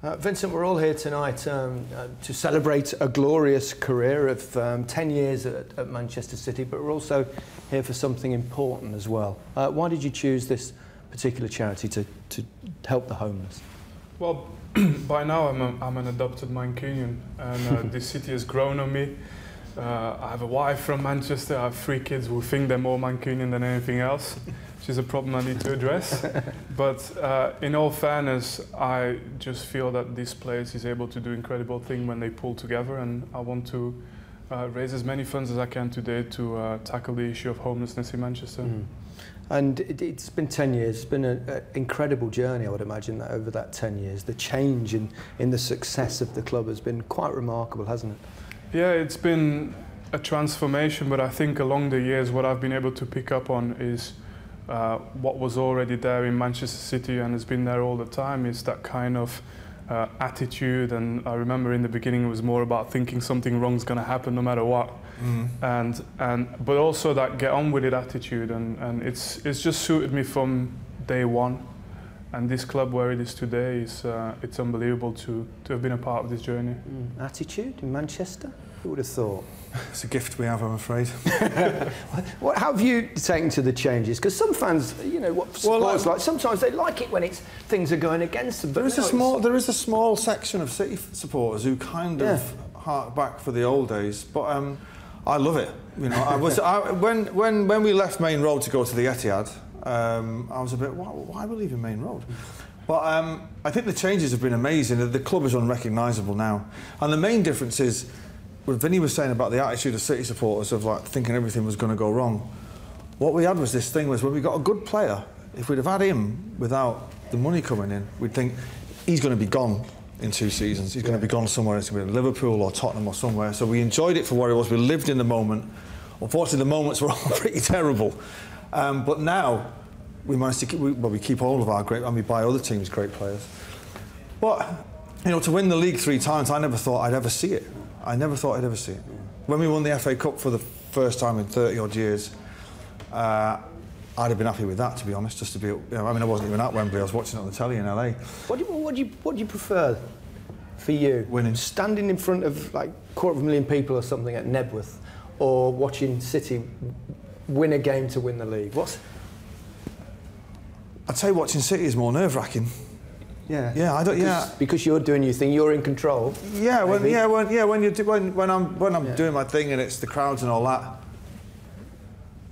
Uh, Vincent, we're all here tonight um, uh, to celebrate a glorious career of um, 10 years at, at, Manchester City, but we're also here for something important as well. Uh, why did you choose this particular charity to, to help the homeless? Well, by now I'm, a, I'm an adopted Mancunian, and uh, this city has grown on me. Uh, I have a wife from Manchester, I have three kids who think they're more Mancunian than anything else which is a problem I need to address. but uh, in all fairness, I just feel that this place is able to do incredible things when they pull together, and I want to uh, raise as many funds as I can today to uh, tackle the issue of homelessness in Manchester. Mm. And it, has been 10 years. It's been an incredible journey, I would imagine, that over that 10 years. The change in, in the success of the club has been quite remarkable, hasn't it? Yeah, it's been a transformation, but I think along the years, what I've been able to pick up on is uh, what was already there in Manchester City and has been there all the time is that kind of uh, attitude. And I remember in the beginning it was more about thinking something wrong is going to happen no matter what. Mm. And, and, but also that get on with it attitude. And, and it's, it's just suited me from day one. And this club where it is today, is, uh, it's unbelievable to, to have been a part of this journey. Mm. Attitude in Manchester? Who would have thought? It's a gift we have, I'm afraid. what, how have you taken to the changes? Because some fans, you know, what well, like, like, sometimes they like it when it's things are going against them. But there is no, a small, there is a small section of City supporters who kind of yeah. hark back for the old days. But um, I love it. You know, I was I, when when when we left Maine Road to go to the Etihad. Um, I was a bit, why, why are we leaving Maine Road? But um, I think the changes have been amazing. The club is unrecognisable now. And the main difference is what Vinny was saying about the attitude of City supporters of like thinking everything was going to go wrong. What we had was this thing was when we got a good player, if we'd have had him without the money coming in, we'd think he's going to be gone in two seasons. He's going to be gone somewhere. It's going to be Liverpool or Tottenham or somewhere. So we enjoyed it for what it was. We lived in the moment. Unfortunately, the moments were all pretty terrible. Um, but now we managed to keep, we, well, we keep all of our great, and we buy other teams great players. But you know, to win the league three times, I never thought I'd ever see it. I never thought I'd ever see it. When we won the FA Cup for the first time in 30 odd years, uh, I'd have been happy with that, to be honest, just to be, you know, I mean, I wasn't even at Wembley, I was watching it on the telly in LA. What do you, what do you, what do you prefer for you? Winning. Standing in front of like quarter of a million people or something at Knebworth, or watching City win a game to win the league? What's... I'd say watching City is more nerve-wracking. Yeah. Yeah, I don't. Because, yeah. Because you're doing your thing, you're in control. Yeah. When, yeah. When, yeah. When you do, when, when I'm when I'm yeah. doing my thing and it's the crowds and all that.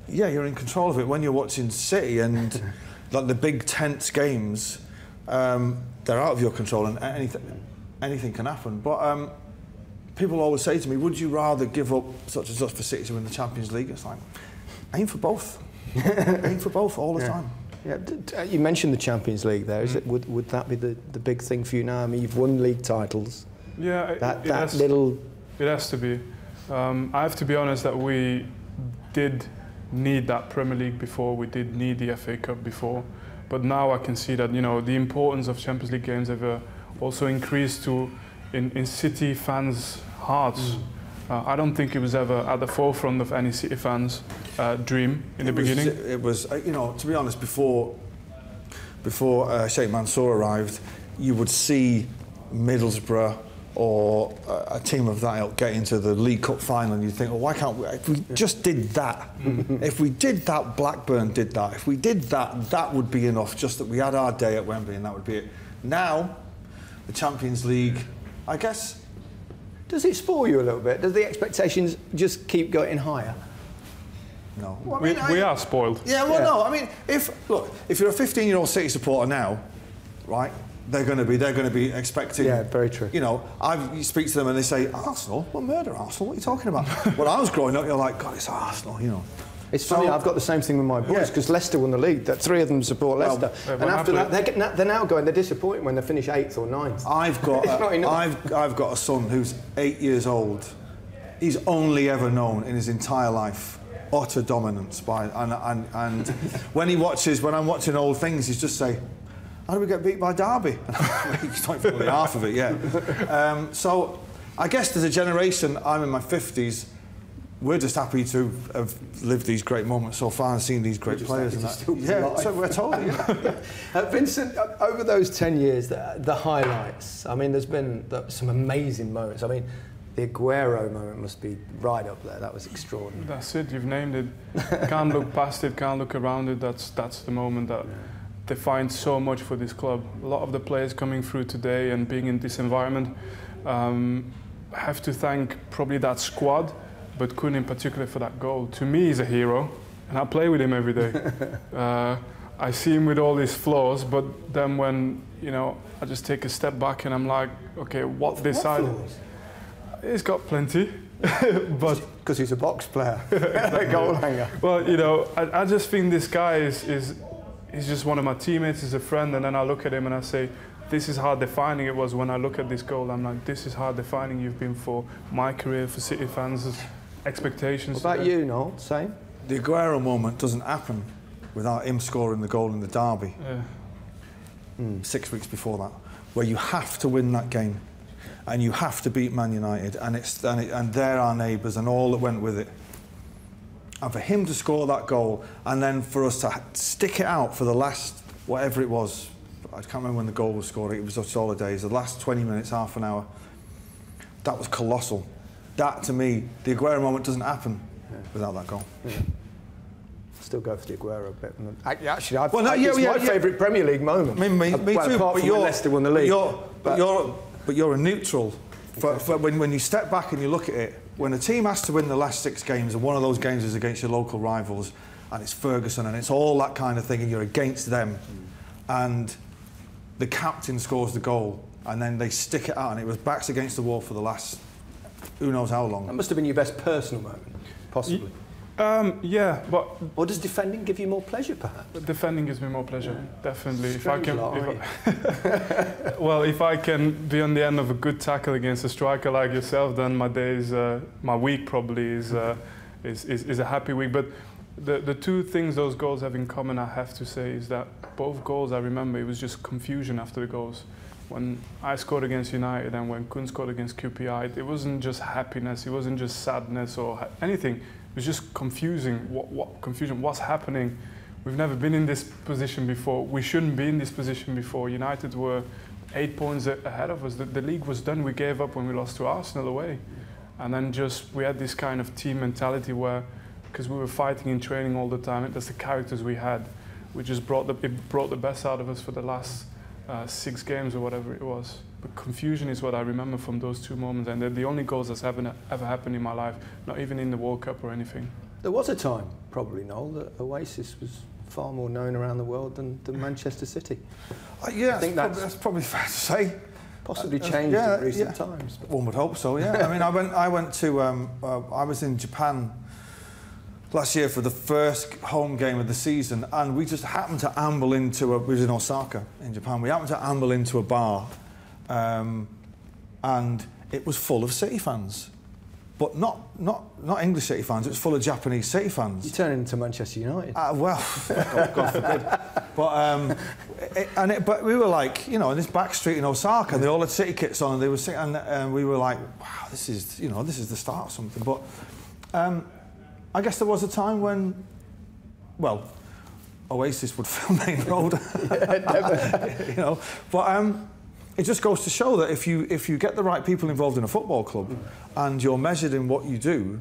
Yeah, you're in control of it. When you're watching City and like the big tense games, um, they're out of your control and anything anything can happen. But um, people always say to me, "Would you rather give up such and such for City to win the Champions League?" It's like aim for both. aim for both all the yeah. time. Yeah, uh, you mentioned the Champions League there. Is mm. it, would, would that be the, the big thing for you now? I mean, you've won league titles. Yeah, that, it, that has, little. It has to be. Um, I have to be honest that we did need that Premier League before. We did need the FA Cup before, but now I can see that you know the importance of Champions League games have uh, also increased to in, in City fans' hearts. Mm. Uh, I don't think it was ever at the forefront of any City fans' uh, dream in it the was, beginning. It was, uh, you know, to be honest, before before uh, Sheikh Mansour arrived, you would see Middlesbrough or a, a team of that ilk get into the League Cup final, and you think, well, why can't we? If we just did that, if we did that, Blackburn did that. If we did that, that would be enough. Just that we had our day at Wembley, and that would be it. Now, the Champions League, I guess does it spoil you a little bit? Does the expectations just keep going higher? No. Well, I mean, we, we are spoiled. Yeah, well, yeah. no. I mean, if look, if you're a 15-year-old City supporter now, right? They're going to be. They're going to be expecting. Yeah, very true. You know, I you speak to them and they say Arsenal. What murder Arsenal? What are you talking about? when I was growing up, you're like, God, it's Arsenal. You know. It's so, funny, I've got the same thing with my boys because yeah. Leicester won the league. That three of them support Leicester, well, and after that, they're, they're, now going. They're disappointed when they finish eighth or ninth. I've got, a, I've, I've got a son who's eight years old. He's only ever known in his entire life utter dominance by, and, and, and when he watches, when I'm watching old things, he's just say, "How do we get beat by Derby?" he's not fully half of it yet. Um, so, I guess there's a generation. I'm in my fifties we're just happy to have lived these great moments so far and seen these great players. And to that. yeah, alive. so we're totally. Yeah. Uh, Vincent, uh, over those 10 years, the, the highlights, I mean, there's been the, some amazing moments. I mean, the Aguero moment must be right up there. That was extraordinary. That's it. You've named it. Can't look past it. Can't look around it. That's that's the moment that defined so much for this club. A lot of the players coming through today and being in this environment um, have to thank probably that squad, but Kun in particular for that goal. To me, he's a hero, and I play with him every day. uh, I see him with all his flaws, but then when you know, I just take a step back and I'm like, okay, what this side? He's got plenty, but Because he's a box player, a goal hanger. well, you know, I, I just think this guy is, is he's just one of my teammates, he's a friend, and then I look at him and I say, this is how defining it was when I look at this goal. I'm like, this is how defining you've been for my career, for City fans' expectations. What about today. you, Noel? Same? the Aguero moment doesn't happen without him scoring the goal in the derby Yeah. Hmm. Hmm, six weeks before that, where you have to win that game, and you have to beat Man United, and it's and, it, and they're our neighbours, and all that went with it. And for him to score that goal, and then for us to stick it out for the last whatever it was, I can't remember when the goal was scored. It was just all the days. The last 20 minutes, half an hour. That was colossal. That to me, the Aguero moment doesn't happen without that goal. Still go for the Aguero a bit. Actually, I've, Well, no, I- yeah, it's yeah, my yeah. favourite Premier League moment. Me, me, Uh, me well, too. Apart but from you're, Leicester won the but league. You're, but, But- you're, but you're a neutral. For, for when, when you step back and you look at it, when a team has to win the last six games, and one of those games is against your local rivals, and it's Ferguson, and it's all that kind of thing, and you're against them, and the captain scores the goal, and then they stick it out, and it was backs against the wall for the last who knows how long. That must have been your best personal moment, possibly. Um, yeah, but Or does defending give you more pleasure, perhaps? defending gives me more pleasure, definitely. If I can, lot, if I- well, if I can be on the end of a good tackle against a striker like yourself, then my days, uh, my week probably is, uh, is, is, is a happy week. But the, the two things those goals have in common, I have to say, is that both goals I remember, it was just confusion after the goals. When I scored against United and when Kun scored against QPR, it wasn't just happiness, it wasn't just sadness or anything. It was just confusing. What, what confusion? What's happening? We've never been in this position before. We shouldn't be in this position before. United were eight points ahead of us. The, the league was done. We gave up when we lost to Arsenal away. And then just we had this kind of team mentality where, because we were fighting in training all the time, and that's the characters we had. We just brought the it brought the best out of us for the last uh, six games or whatever it was. But confusion is what I remember from those two moments, and they're the only goals that's ever ever happened in my life. Not even in the World Cup or anything. There was a time, probably, Noel, that Oasis was far more known around the world than, than Manchester City. Uh, yeah, I think that's, that's- probably, that's probably fair to say. Possibly Uh, changed yeah, in recent yeah. times. But One would hope so, yeah. I mean, I went, I went to, um, uh, I was in Japan last year for the first home game of the season, and we just happened to amble into a, we was in Osaka in Japan, we happened to amble into a bar, um, and it was full of City fans. But not, not, not English City fans, it was full of Japanese City fans. you turn into Manchester United. Uh, well, God, God forbid. But um, it, and it, but we were like, you know, in this back street in Osaka, and they all had city kits on, and they were sitting, and, and we were like, wow, this is, you know, this is the start of something. But um, I guess there was a time when, well, Oasis would fill Maine Road, you know. But um, it just goes to show that if you if you get the right people involved in a football club, and you're measured in what you do,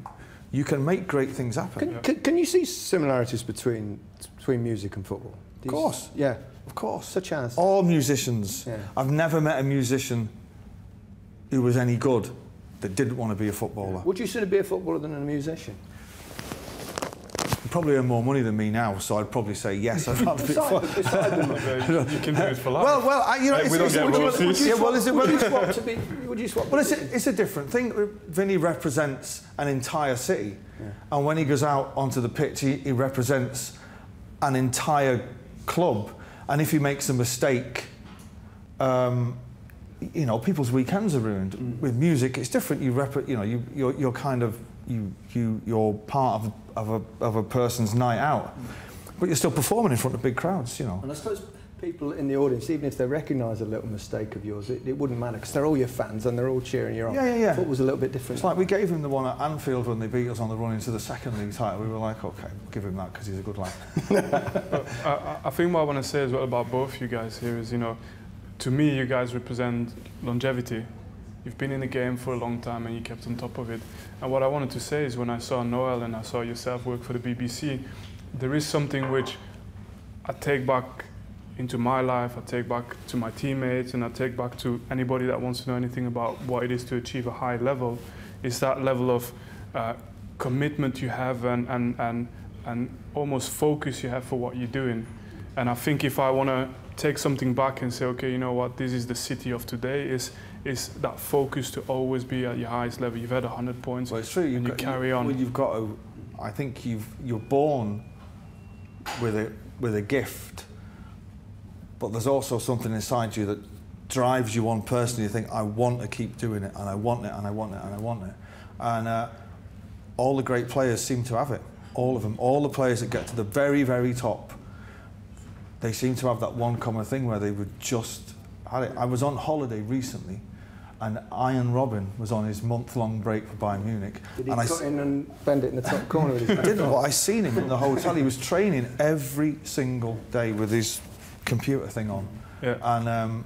you can make great things happen. Can, can, can you see similarities between between music and football? Do Of course. Yeah. Of course. Such as. all musicians. Yeah. I've never met a musician who was any good that didn't want to be a footballer. Would you sooner be a footballer than a musician? Probably earn more money than me now, so I'd probably say yes. I'd rather be footballer. beside you can do it for life. Well, well, I, you know, Hey, it's, we don't it's, get would you- would you- yeah, well, is it, would you swap to be? Would you swap? well, it's a, it's a different thing. Vinny represents an entire city, and when he goes out onto the pitch, he, he represents an entire club. And if he makes a mistake, um, you know, people's weekends are ruined. With music, it's different. You rep, you know, you, you're, you're kind of you, you, you're part of, of, a, of a person's night out, but you're still performing in front of big crowds. You know. And I suppose people in the audience, even if they recognise a little mistake of yours, it, it wouldn't matter because they're all your fans and they're all cheering you on. Yeah, yeah, yeah. was a little bit different. It's like we gave him the one at Anfield when they beat us on the run into the second league title. We were like, okay, we'll give him that because he's a good lad. Uh, I, I think what I want to say as well about both you guys here is, you know, to me, you guys represent longevity. You've been in the game for a long time and you kept on top of it. And what I wanted to say is when I saw Noel and I saw yourself work for the BBC, there is something which I take back into my life, I take back to my teammates, and I take back to anybody that wants to know anything about what it is to achieve a high level, is that level of uh, commitment you have and, and, and, and almost focus you have for what you're doing. And I think if I want to take something back and say, okay, you know what, this is the city of today, is is that focus to always be at your highest level. You've had 100 points, Well, it's true. You've and you carry on. Well, you've got to. I think you've you're born with a with a gift, but there's also something inside you that drives you on personally. You think, I want to keep doing it, and I want it, and I want it, and I want it. And uh, all the great players seem to have it. All of them. All the players that get to the very, very top, they seem to have that one common thing where they would just had it. I was on holiday recently, and Arjen Robben was on his month-long break for Bayern Munich. Did he and I cut in and bend it in the top corner with his I didn't, but I seen him in the hotel. He was training every single day with his computer thing on, Yeah. and um,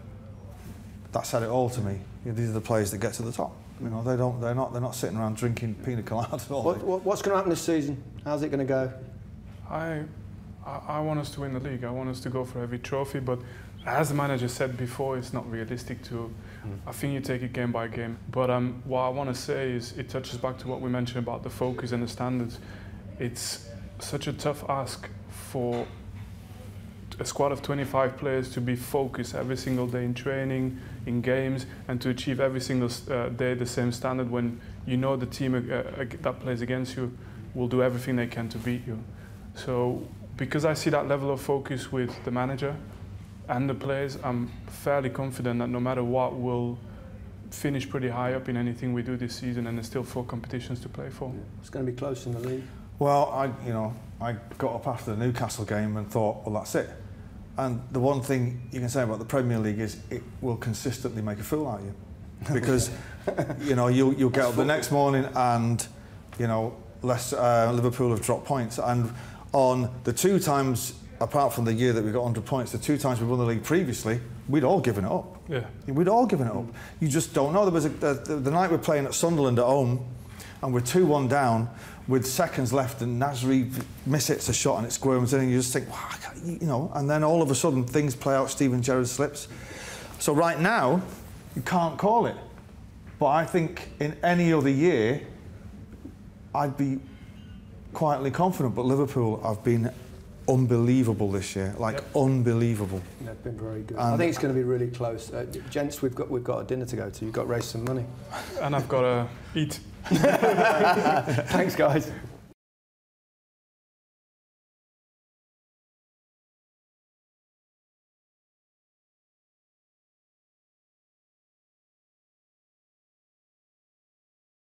that said it all to me. These are the players that get to the top. You know, they don't. They're not. They're not sitting around drinking pina coladas What, what, what's going to happen this season? How's it going to go? I, I, I want us to win the league. I want us to go for every trophy, but as the manager said before, it's not realistic to. I think you take it game by game. But um, what I want to say is it touches back to what we mentioned about the focus and the standards. It's such a tough ask for a squad of 25 players to be focused every single day in training, in games, and to achieve every single uh, day the same standard when you know the team uh, uh, that plays against you will do everything they can to beat you. So, because I see that level of focus with the manager and the players, I'm fairly confident that no matter what, we'll finish pretty high up in anything we do this season, and there's still four competitions to play for. It's going to be close in the league. Well, I, you know, I got up after the Newcastle game and thought, well, that's it. And the one thing you can say about the Premier League is it will consistently make a fool out of you, because you know you'll you'll get up the next morning and you know less uh, Liverpool have dropped points, and on the two times apart from the year that we got 100 points, the two times we won the league previously, we'd all given it up. Yeah. We'd all given it up. You just don't know. There was a, the, the, night we're playing at Sunderland at home, and we're 2 1 down with seconds left, and Nasri misses a shot and it squirms in, and you just think, wow, I can't- you know, and then all of a sudden things play out, Steven Gerrard slips. So right now, you can't call it. But I think in any other year, I'd be quietly confident. But Liverpool have been unbelievable this year, like unbelievable. They've been very good. I think it's going to be really close. Uh, gents, we've got we've got a dinner to go to. You've got to raise some money. And I've got to eat. Thanks, guys.